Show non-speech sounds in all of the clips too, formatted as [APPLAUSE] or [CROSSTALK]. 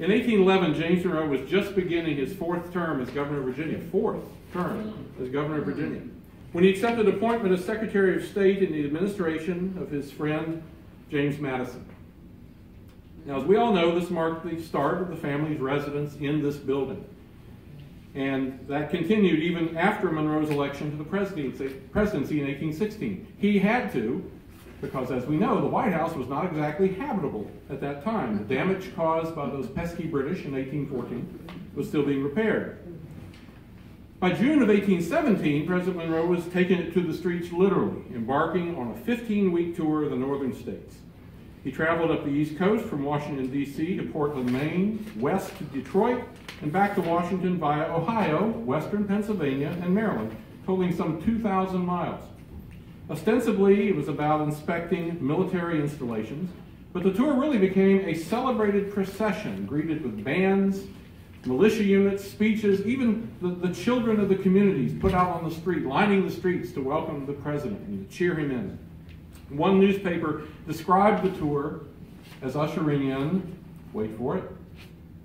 In 1811, James Monroe was just beginning his fourth term as governor of Virginia. Fourth term as governor of Virginia. When he accepted appointment as Secretary of State in the administration of his friend James Madison. Now, as we all know, this marked the start of the family's residence in this building. And that continued even after Monroe's election to the presidency, presidency in 1816. He had to, because as we know, the White House was not exactly habitable at that time. The damage caused by those pesky British in 1814 was still being repaired. By June of 1817, President Monroe was taking it to the streets literally, embarking on a 15 week tour of the northern states. He traveled up the East Coast from Washington, D.C. to Portland, Maine, west to Detroit, and back to Washington via Ohio, western Pennsylvania, and Maryland, totaling some 2,000 miles. Ostensibly, it was about inspecting military installations, but the tour really became a celebrated procession greeted with bands, militia units, speeches, even the, the children of the communities put out on the street, lining the streets to welcome the president and to cheer him in. One newspaper described the tour as ushering in, wait for it,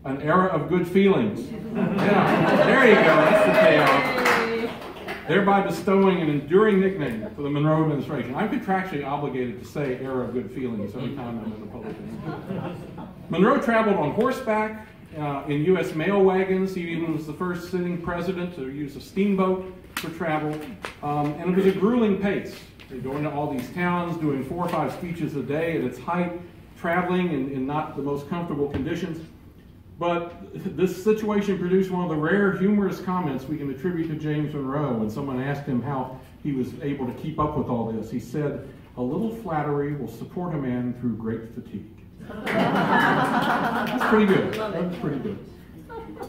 an era of good feelings. [LAUGHS] yeah, there you go, that's the payoff. Thereby bestowing an enduring nickname for the Monroe administration. I'm contractually obligated to say era of good feelings every time I'm in the public. Monroe traveled on horseback, uh, in U.S. mail wagons. He even was the first sitting president to use a steamboat for travel. Um, and it was a grueling pace. Going to all these towns, doing four or five speeches a day at its height, traveling in, in not the most comfortable conditions. But this situation produced one of the rare humorous comments we can attribute to James Monroe when someone asked him how he was able to keep up with all this. He said, A little flattery will support a man through great fatigue. That's pretty good. That's pretty good.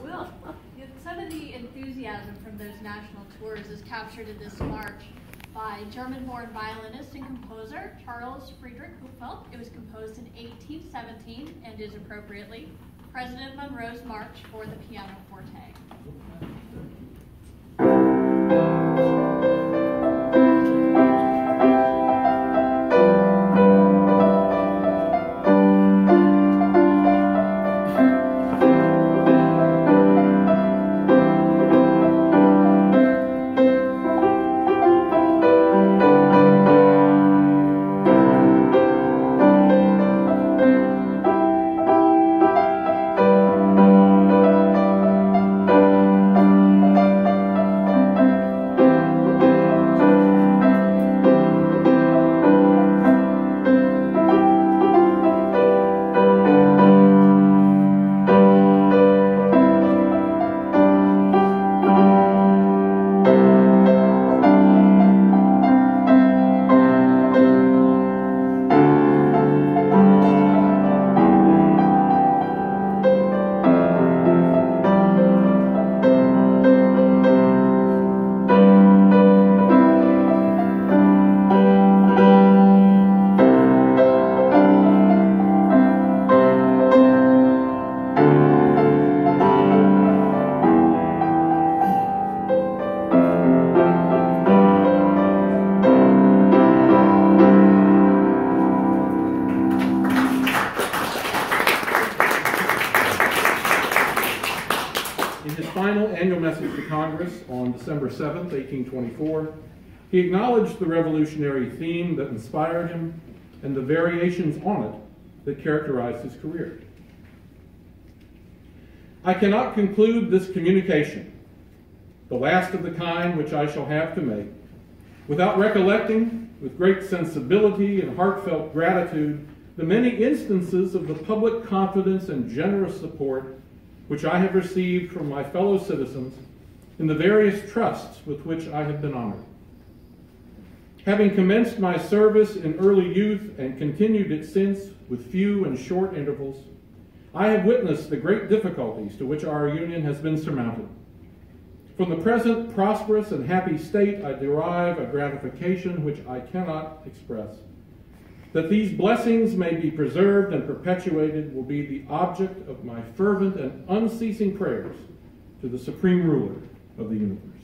Well, some of the enthusiasm from those national tours is captured in this march by German-born violinist and composer Charles Friedrich Hupfeld. It was composed in 1817 and is appropriately President Monroe's March for the pianoforte. December 7, 1824, he acknowledged the revolutionary theme that inspired him and the variations on it that characterized his career. I cannot conclude this communication, the last of the kind which I shall have to make, without recollecting with great sensibility and heartfelt gratitude the many instances of the public confidence and generous support which I have received from my fellow citizens in the various trusts with which I have been honored. Having commenced my service in early youth and continued it since with few and short intervals, I have witnessed the great difficulties to which our union has been surmounted. From the present prosperous and happy state, I derive a gratification which I cannot express. That these blessings may be preserved and perpetuated will be the object of my fervent and unceasing prayers to the Supreme Ruler of the universe.